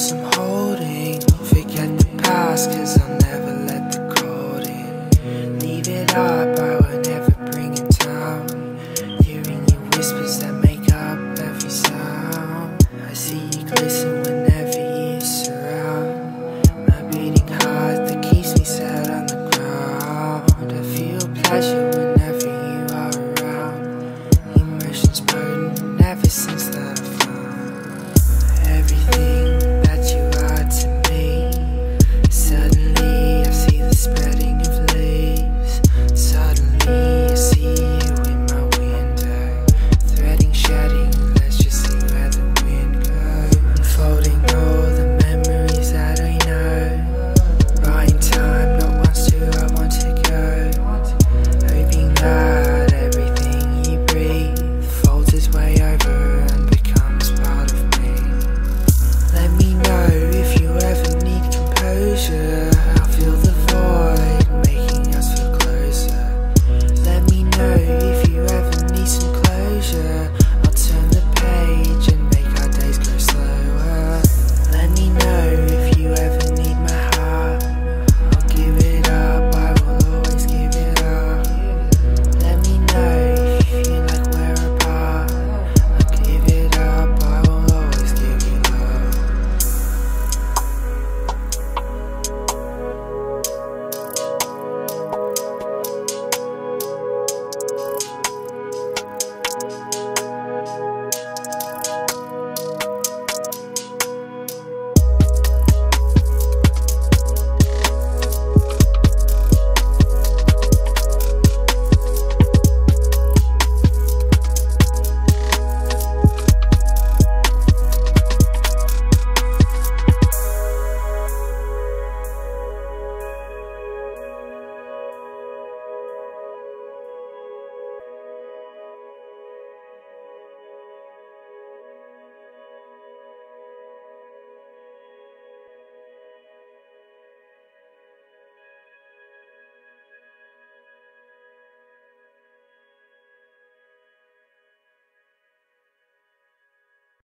Some I'm holding. Forget the past cause I'll never let the cold in. Leave it up,